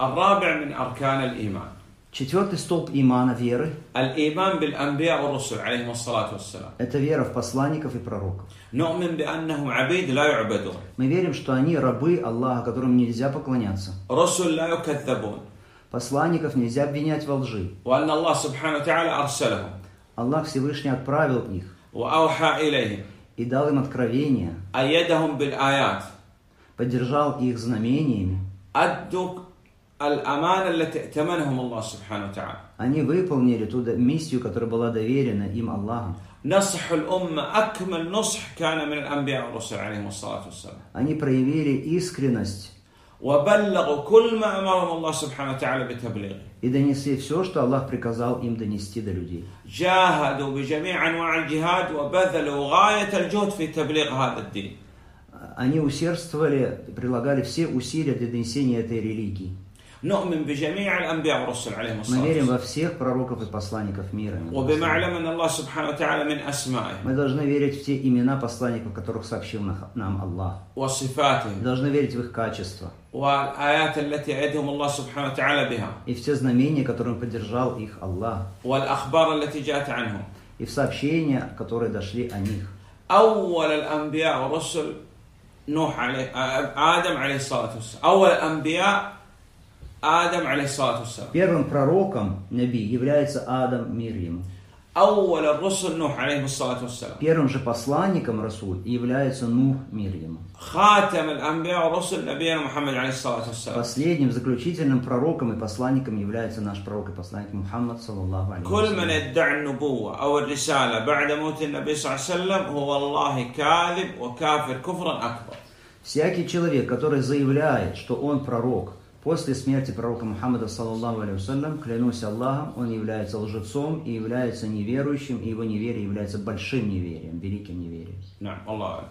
الرابع من أركان الإيمان Четвертый столб имана веры الإيمان بالأنبياء والرسل عليهم الصلاة والسلام – это вера в посланников и пророков. نؤمن بأنهم عبيد لا يعبدون Мы верим, что они рабы Аллаха, которым нельзя поклоняться. رسل لا يكذبون Посланников нельзя обвинять во лжи. وأن الله سبحانه وتعالى أرسلهم Аллах Всевышний отправил их وأوحى إليهم и дал им откровение, أيدهم بالآيات поддержал их знамениями. أدوا الأمانة التي ائتمنهم الله سبحانه وتعالى Они выполнили ту д- миссию, которая была доверена им Аллахом. نصح الأمة أكمل نصح كان من الأنبياء والرسل عليهم الصلاة والسلام Они проявили искренность وبلغوا كل ما أمرهم الله سبحانه وتعالى بتبليغه и донесли все, что Аллах приказал им донести до людей. جاهدوا بجميع أنواع الجهاد وبذلوا غاية الجهد في تبليغ هذا الدين Они усердствовали, прилагали все усилия для донесения этой религии. نؤمن بجميع الأنبياء والرسل عليهم Мы الصلاة верим والسلام во всех пророков и посланников мира. وبمعلم أن الله سبحانه وتعالى من أسمائه Мы должны верить в те имена посланников, которых сообщил нах- нам Аллах. Мы وصفاته должны верить в их качество والآيات التي أيدهم الله سبحانه وتعالى بها и в те знамения, которым поддержал их Аллах, والأخبار التي جاءت عنهم и в сообщения, которые дошли о них. أول الأنبياء والرسل نوح عليه آه، آدم عليه الصلاة والسلام أول الأنبياء آدم عليه الصلاة والسلام Первым пророком Наби является Адам, мир ему. أول الرسل نوح عليه الصلاة والسلام Первым же посланником Расуль является Нух, мир ему. خاتم الأنبياء والرسل نبينا محمد عليه الصلاة والسلام Последним, заключительным пророком и посланником является наш пророк и посланник Мухаммад, саллаллаху алейхи كل من вассалям. ادعى النبوة أو الرسالة بعد موت النبي صلى الله عليه وسلم هو والله كاذب وكافر كفرا أكبر Всякий человек, который заявляет, что он пророк, После смерти пророка Мухаммада, саллаллаху алейхи клянусь Аллахом, он является лжецом и является неверующим, и его неверие является большим неверием, великим неверием. Аллах.